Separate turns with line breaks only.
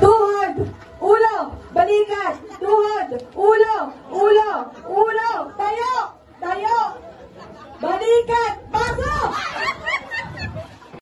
Tuhod. Ulo. Balikat. Tuhod. Ulo. Ulo. Ulo. Tayo. Tayo. Balikat.